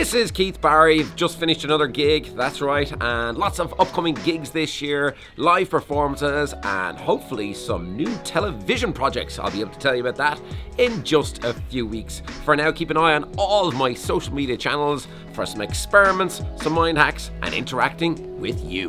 This is Keith Barry. Just finished another gig, that's right, and lots of upcoming gigs this year, live performances, and hopefully some new television projects. I'll be able to tell you about that in just a few weeks. For now, keep an eye on all of my social media channels for some experiments, some mind hacks, and interacting with you.